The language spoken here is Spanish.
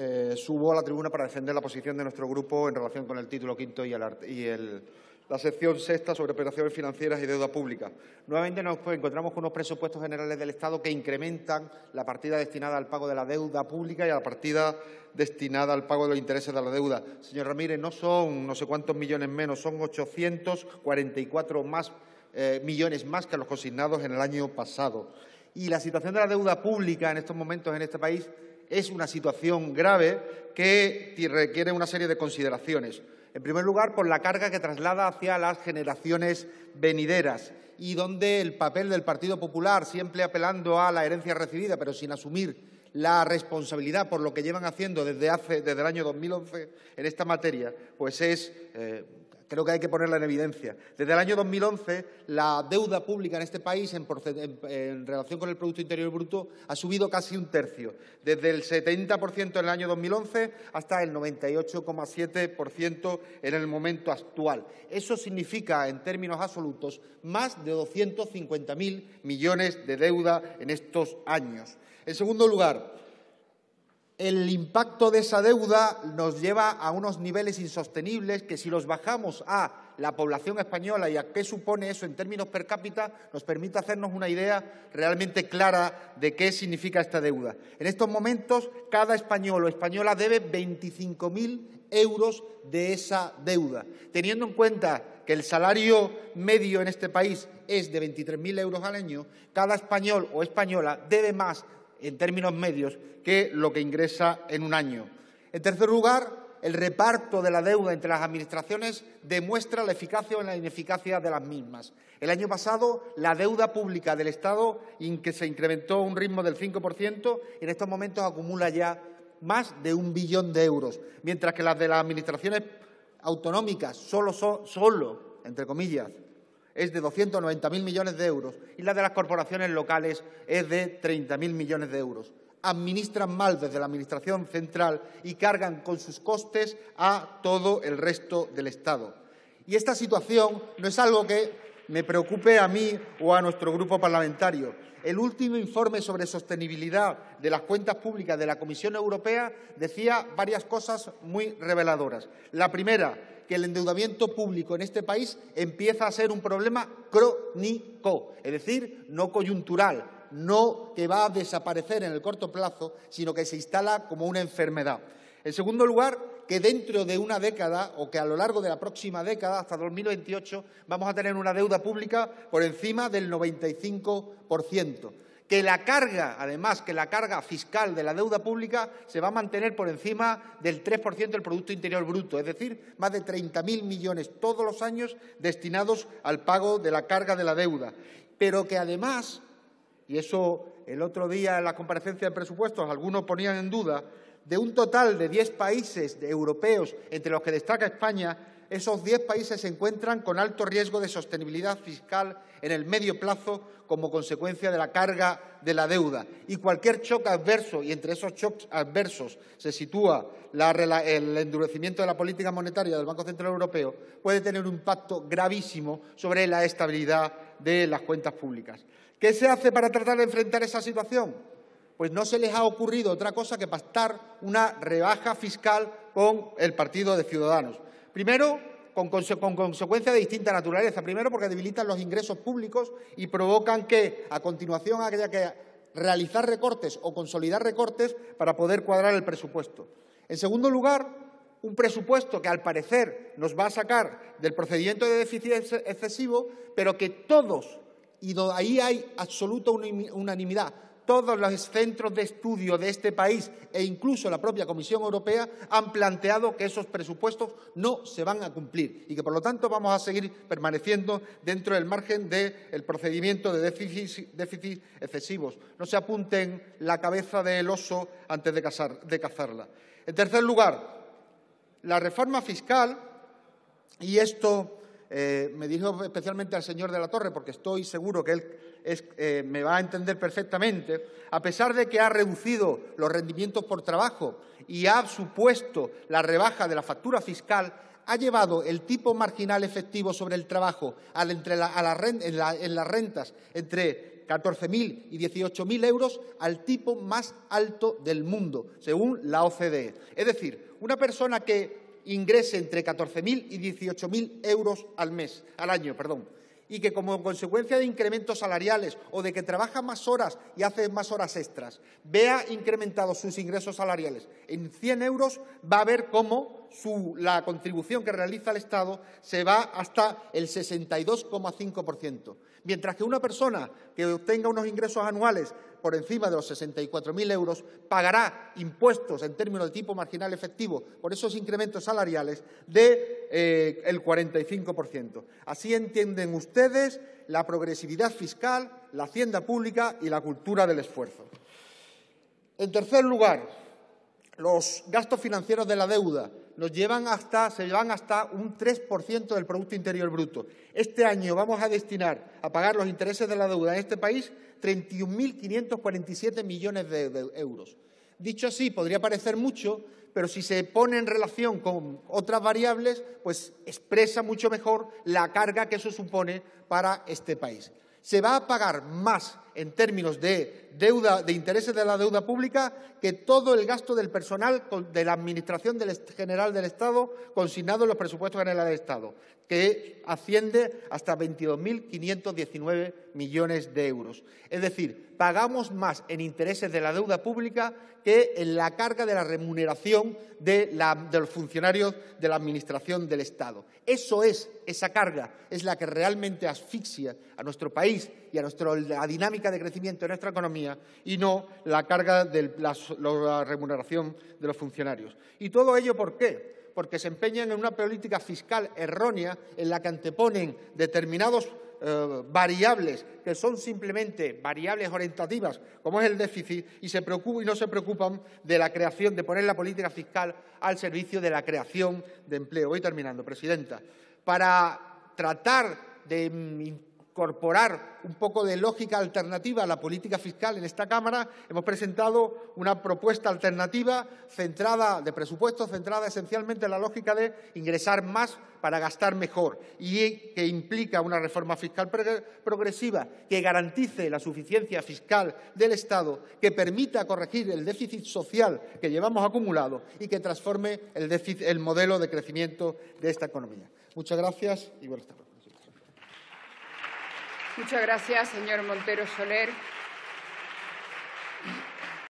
eh, subo a la tribuna para defender la posición de nuestro grupo en relación con el título quinto y, la sección sexta sobre operaciones financieras y deuda pública. Nuevamente nos encontramos con unos presupuestos generales del Estado que incrementan la partida destinada al pago de la deuda pública y a la partida destinada al pago de los intereses de la deuda. Señor Ramírez, no son no sé cuántos millones menos, son 844 más, eh, millones más que los consignados en el año pasado. Y la situación de la deuda pública en estos momentos en este país es una situación grave que requiere una serie de consideraciones. En primer lugar, por la carga que traslada hacia las generaciones venideras y donde el papel del Partido Popular, siempre apelando a la herencia recibida, pero sin asumir la responsabilidad por lo que llevan haciendo desde, hace, desde el año 2011 en esta materia, pues es eh, creo que hay que ponerla en evidencia. Desde el año 2011, la deuda pública en este país en, relación con el Producto Interior Bruto ha subido casi un tercio, desde el 70% en el año 2011 hasta el 98,7% en el momento actual. Eso significa, en términos absolutos, más de 250.000 millones de deuda en estos años. En segundo lugar, el impacto de esa deuda nos lleva a unos niveles insostenibles que si los bajamos a la población española y a qué supone eso en términos per cápita, nos permite hacernos una idea realmente clara de qué significa esta deuda. En estos momentos, cada español o española debe 25.000 euros de esa deuda. Teniendo en cuenta que el salario medio en este país es de 23.000 euros al año, cada español o española debe más en términos medios que lo que ingresa en un año. En tercer lugar, el reparto de la deuda entre las administraciones demuestra la eficacia o la ineficacia de las mismas. El año pasado, la deuda pública del Estado, que se incrementó a un ritmo del 5%, en estos momentos acumula ya más de un billón de euros, mientras que las de las administraciones autonómicas solo, solo entre comillas, es de 290.000 millones de euros y la de las corporaciones locales es de 30.000 millones de euros. Administran mal desde la Administración central y cargan con sus costes a todo el resto del Estado. Y esta situación no es algo que me preocupe a mí o a nuestro grupo parlamentario. El último informe sobre sostenibilidad de las cuentas públicas de la Comisión Europea decía varias cosas muy reveladoras. La primera, que el endeudamiento público en este país empieza a ser un problema crónico, es decir, no coyuntural, no que va a desaparecer en el corto plazo, sino que se instala como una enfermedad. En segundo lugar, que dentro de una década o que a lo largo de la próxima década, hasta 2028, vamos a tener una deuda pública por encima del 95% que la carga, además, que la carga fiscal de la deuda pública se va a mantener por encima del 3% del Producto Interior Bruto, es decir, más de 30.000 millones todos los años destinados al pago de la carga de la deuda. Pero que además, y eso el otro día en la comparecencia de presupuestos algunos ponían en duda, de un total de 10 países europeos, entre los que destaca España, esos 10 países se encuentran con alto riesgo de sostenibilidad fiscal en el medio plazo como consecuencia de la carga de la deuda. Y cualquier choque adverso, y entre esos choques adversos se sitúa el endurecimiento de la política monetaria del Banco Central Europeo, puede tener un impacto gravísimo sobre la estabilidad de las cuentas públicas. ¿Qué se hace para tratar de enfrentar esa situación? Pues no se les ha ocurrido otra cosa que pactar una rebaja fiscal con el Partido de Ciudadanos. Primero, con, consecuencias de distinta naturaleza. Primero, porque debilitan los ingresos públicos y provocan que, a continuación, haya que realizar recortes o consolidar recortes para poder cuadrar el presupuesto. En segundo lugar, un presupuesto que, al parecer, nos va a sacar del procedimiento de déficit excesivo, pero que todos, y ahí hay absoluta unanimidad, todos los centros de estudio de este país e incluso la propia Comisión Europea han planteado que esos presupuestos no se van a cumplir y que, por lo tanto, vamos a seguir permaneciendo dentro del margen del procedimiento de déficit, excesivos. No se apunten la cabeza del oso antes de, cazarla. En tercer lugar, la reforma fiscal, y esto eh, me dirijo especialmente al señor de la Torre, porque estoy seguro que él eh, me va a entender perfectamente, a pesar de que ha reducido los rendimientos por trabajo y ha supuesto la rebaja de la factura fiscal, ha llevado el tipo marginal efectivo sobre el trabajo en, las rentas entre 14.000 y 18.000 euros al tipo más alto del mundo, según la OCDE. Es decir, una persona que ingrese entre 14.000 y 18.000 euros al mes, al año, perdón, y que como consecuencia de incrementos salariales o de que trabaja más horas y hace más horas extras, vea incrementados sus ingresos salariales en 100 euros, va a ver cómo la contribución que realiza el Estado se va hasta el 62,5%. Mientras que una persona que obtenga unos ingresos anuales por encima de los 64.000 euros pagará impuestos en términos de tipo marginal efectivo por esos incrementos salariales del de, eh, 45%. Así entienden ustedes la progresividad fiscal, la hacienda pública y la cultura del esfuerzo. En tercer lugar, los gastos financieros de la deuda nos llevan hasta, se llevan hasta un 3% del Producto Interior Bruto. Este año vamos a destinar a pagar los intereses de la deuda en este país 31.547 millones de, euros. Dicho así, podría parecer mucho, pero si se pone en relación con otras variables, pues expresa mucho mejor la carga que eso supone para este país se va a pagar más en términos de deuda, de intereses de la deuda pública que todo el gasto del personal de la Administración General del Estado consignado en los presupuestos generales del Estado, que asciende hasta 22.519 millones de euros. Es decir, pagamos más en intereses de la deuda pública que en la carga de la remuneración de, los funcionarios de la Administración del Estado. Eso es, esa carga es la que realmente asfixia a nuestro país y a la dinámica de crecimiento de nuestra economía y no la carga de la remuneración de los funcionarios. ¿Y todo ello por qué? Porque se empeñan en una política fiscal errónea en la que anteponen determinados eh, variables que son simplemente variables orientativas, como es el déficit, y, se y no se preocupan de la creación, de poner la política fiscal al servicio de la creación de empleo. Voy terminando, Presidenta. Para tratar de mm, incorporar un poco de lógica alternativa a la política fiscal en esta Cámara, hemos presentado una propuesta alternativa centrada de presupuesto, centrada esencialmente en la lógica de ingresar más para gastar mejor y que implica una reforma fiscal progresiva que garantice la suficiencia fiscal del Estado, que permita corregir el déficit social que llevamos acumulado y que transforme el, el modelo de crecimiento de esta economía. Muchas gracias y buenas tardes. Muchas gracias, señor Montero Soler.